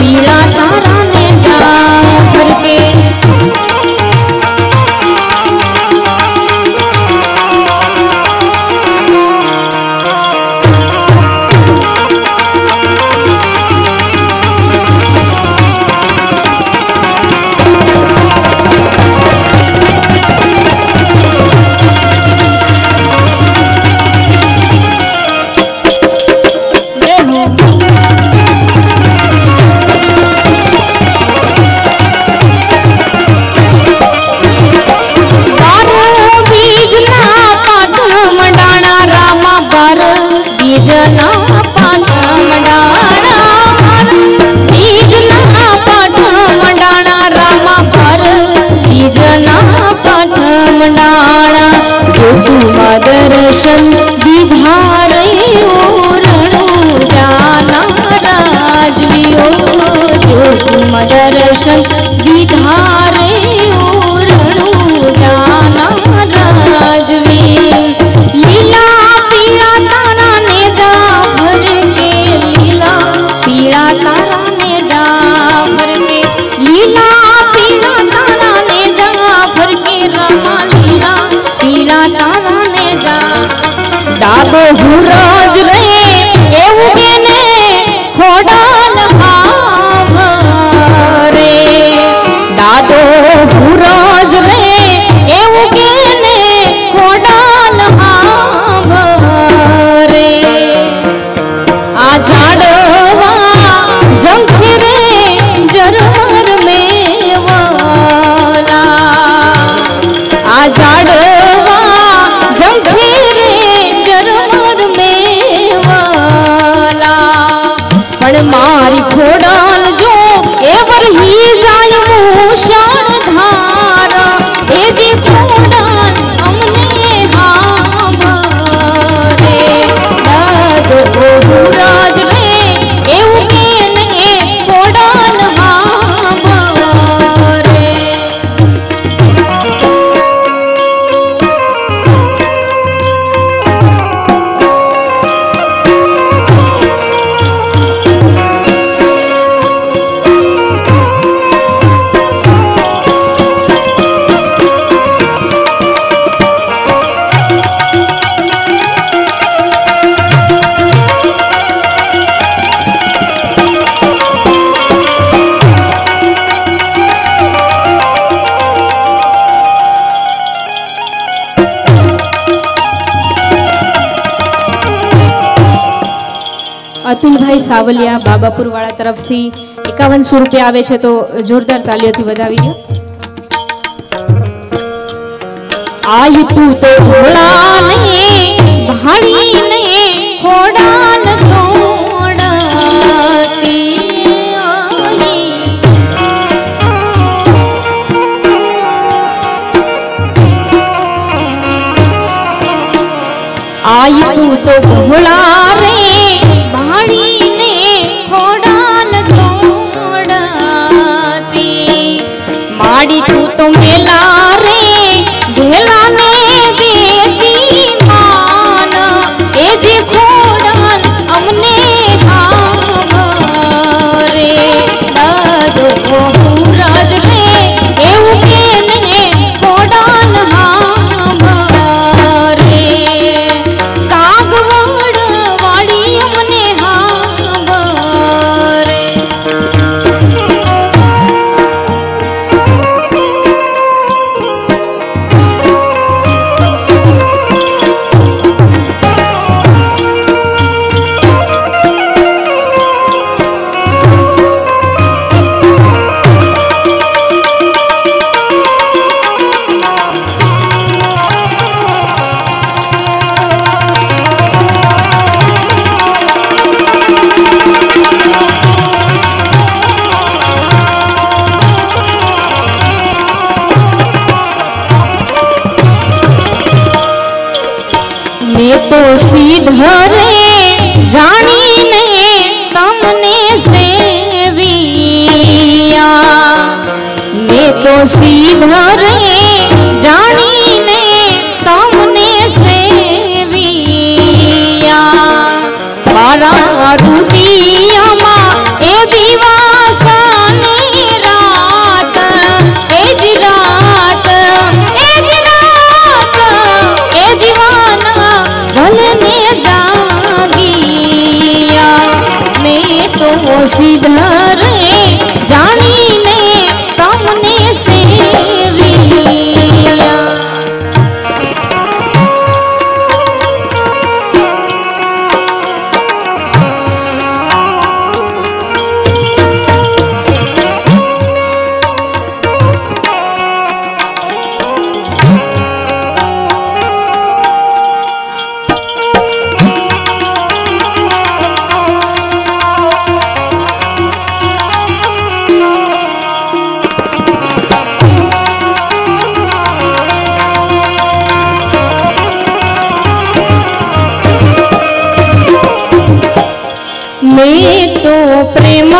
Mira दर्शन विधान અજયભાઈ સાવલિયા બાબાપુરવાળા તરફથી એકાવનસો રૂપિયા આવે છે તો જોરદાર તાલીઓથી વધાવી દો આય તું તો ભોળા भरे जानी ने तमने सेविया ने तो सी भरे ಪ್ರೇಮ